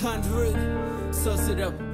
hundred. Sauce it up.